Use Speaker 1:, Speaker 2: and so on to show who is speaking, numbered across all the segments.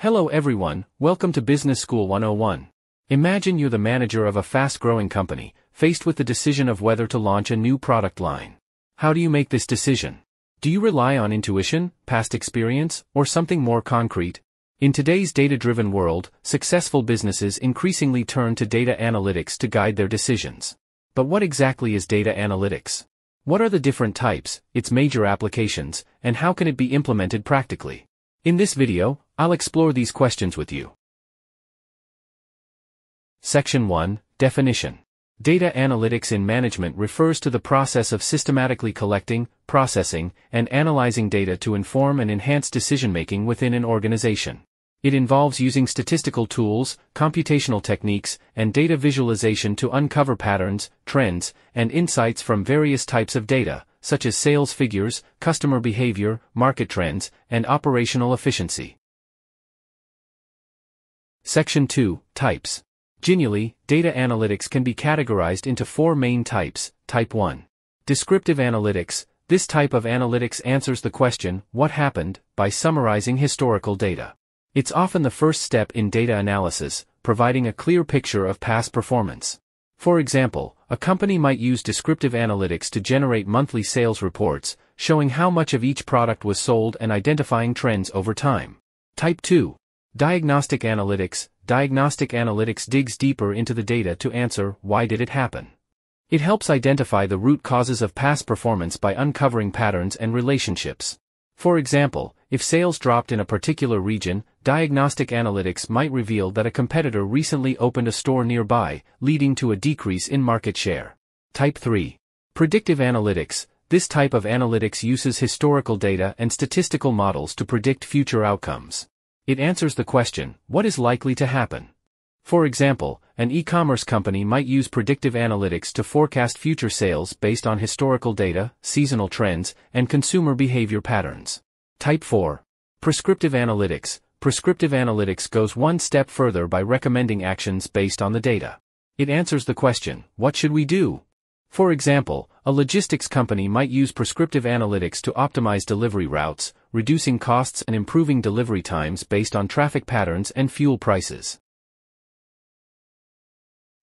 Speaker 1: Hello everyone, welcome to Business School 101. Imagine you're the manager of a fast-growing company, faced with the decision of whether to launch a new product line. How do you make this decision? Do you rely on intuition, past experience, or something more concrete? In today's data-driven world, successful businesses increasingly turn to data analytics to guide their decisions. But what exactly is data analytics? What are the different types, its major applications, and how can it be implemented practically? In this video, I'll explore these questions with you. Section 1, Definition. Data analytics in management refers to the process of systematically collecting, processing, and analyzing data to inform and enhance decision-making within an organization. It involves using statistical tools, computational techniques, and data visualization to uncover patterns, trends, and insights from various types of data, such as sales figures, customer behavior, market trends, and operational efficiency. Section 2 Types. Generally, data analytics can be categorized into four main types. Type 1. Descriptive analytics. This type of analytics answers the question, what happened, by summarizing historical data. It's often the first step in data analysis, providing a clear picture of past performance. For example, a company might use descriptive analytics to generate monthly sales reports, showing how much of each product was sold and identifying trends over time. Type 2. Diagnostic analytics. Diagnostic analytics digs deeper into the data to answer, why did it happen? It helps identify the root causes of past performance by uncovering patterns and relationships. For example, if sales dropped in a particular region, diagnostic analytics might reveal that a competitor recently opened a store nearby, leading to a decrease in market share. Type 3. Predictive analytics. This type of analytics uses historical data and statistical models to predict future outcomes. It answers the question, what is likely to happen? For example, an e-commerce company might use predictive analytics to forecast future sales based on historical data, seasonal trends, and consumer behavior patterns. Type 4. Prescriptive analytics. Prescriptive analytics goes one step further by recommending actions based on the data. It answers the question, what should we do? For example, a logistics company might use prescriptive analytics to optimize delivery routes, reducing costs and improving delivery times based on traffic patterns and fuel prices.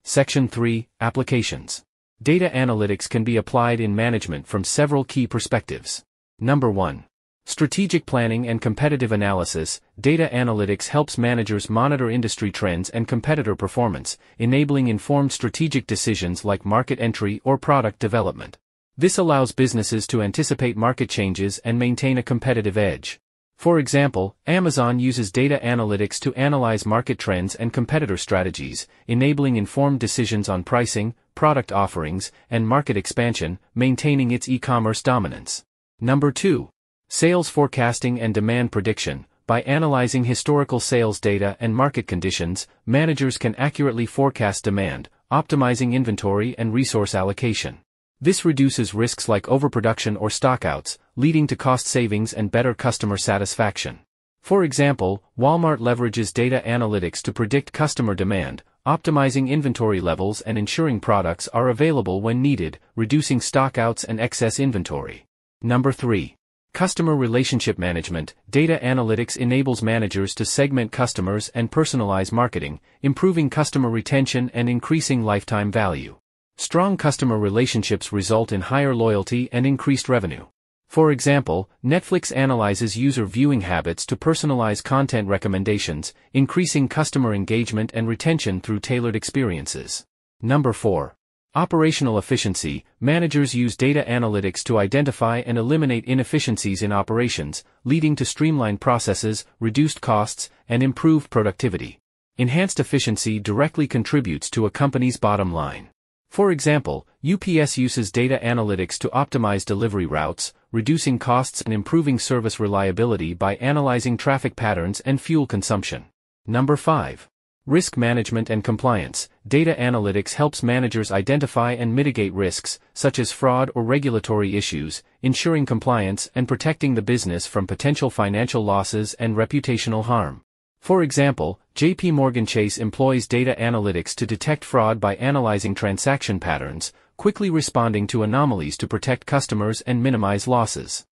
Speaker 1: Section 3 Applications Data analytics can be applied in management from several key perspectives. Number 1. Strategic planning and competitive analysis. Data analytics helps managers monitor industry trends and competitor performance, enabling informed strategic decisions like market entry or product development. This allows businesses to anticipate market changes and maintain a competitive edge. For example, Amazon uses data analytics to analyze market trends and competitor strategies, enabling informed decisions on pricing, product offerings, and market expansion, maintaining its e-commerce dominance. Number 2. Sales forecasting and demand prediction. By analyzing historical sales data and market conditions, managers can accurately forecast demand, optimizing inventory and resource allocation. This reduces risks like overproduction or stockouts, leading to cost savings and better customer satisfaction. For example, Walmart leverages data analytics to predict customer demand, optimizing inventory levels and ensuring products are available when needed, reducing stockouts and excess inventory. Number 3. Customer Relationship Management Data analytics enables managers to segment customers and personalize marketing, improving customer retention and increasing lifetime value. Strong customer relationships result in higher loyalty and increased revenue. For example, Netflix analyzes user viewing habits to personalize content recommendations, increasing customer engagement and retention through tailored experiences. Number 4. Operational efficiency. Managers use data analytics to identify and eliminate inefficiencies in operations, leading to streamlined processes, reduced costs, and improved productivity. Enhanced efficiency directly contributes to a company's bottom line. For example, UPS uses data analytics to optimize delivery routes, reducing costs and improving service reliability by analyzing traffic patterns and fuel consumption. Number 5. Risk management and compliance. Data analytics helps managers identify and mitigate risks, such as fraud or regulatory issues, ensuring compliance and protecting the business from potential financial losses and reputational harm. For example, JP Morgan Chase employs data analytics to detect fraud by analyzing transaction patterns, quickly responding to anomalies to protect customers and minimize losses.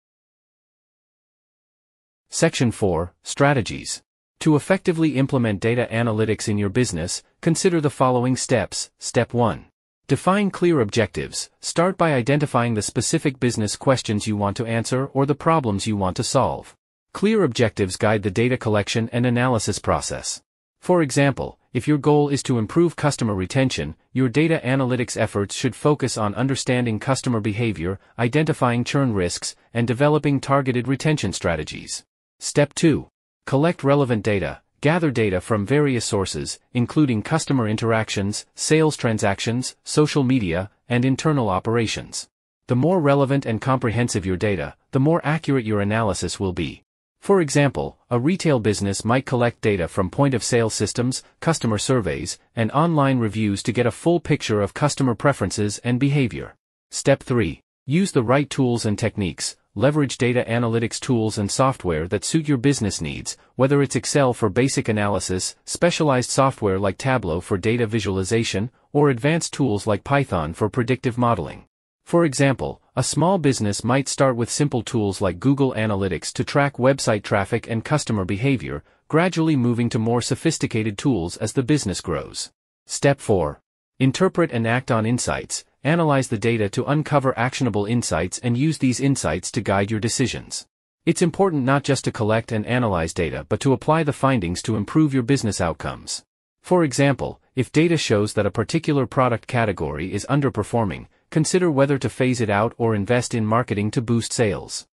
Speaker 1: Section 4 Strategies To effectively implement data analytics in your business, consider the following steps. Step 1. Define clear objectives. Start by identifying the specific business questions you want to answer or the problems you want to solve. Clear objectives guide the data collection and analysis process. For example, if your goal is to improve customer retention, your data analytics efforts should focus on understanding customer behavior, identifying churn risks, and developing targeted retention strategies. Step 2. Collect relevant data. Gather data from various sources, including customer interactions, sales transactions, social media, and internal operations. The more relevant and comprehensive your data, the more accurate your analysis will be. For example, a retail business might collect data from point-of-sale systems, customer surveys, and online reviews to get a full picture of customer preferences and behavior. Step 3. Use the right tools and techniques. Leverage data analytics tools and software that suit your business needs, whether it's Excel for basic analysis, specialized software like Tableau for data visualization, or advanced tools like Python for predictive modeling. For example, a small business might start with simple tools like Google Analytics to track website traffic and customer behavior, gradually moving to more sophisticated tools as the business grows. Step 4. Interpret and act on insights. Analyze the data to uncover actionable insights and use these insights to guide your decisions. It's important not just to collect and analyze data but to apply the findings to improve your business outcomes. For example, if data shows that a particular product category is underperforming, consider whether to phase it out or invest in marketing to boost sales.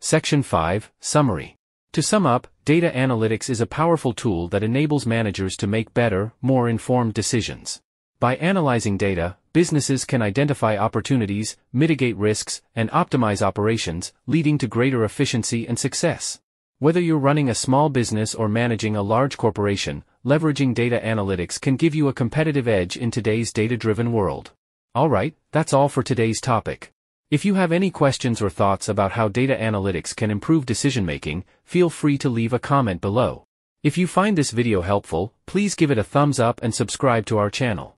Speaker 1: Section 5 Summary To sum up, data analytics is a powerful tool that enables managers to make better, more informed decisions. By analyzing data, businesses can identify opportunities, mitigate risks, and optimize operations, leading to greater efficiency and success. Whether you're running a small business or managing a large corporation, leveraging data analytics can give you a competitive edge in today's data-driven world. Alright, that's all for today's topic. If you have any questions or thoughts about how data analytics can improve decision-making, feel free to leave a comment below. If you find this video helpful, please give it a thumbs up and subscribe to our channel.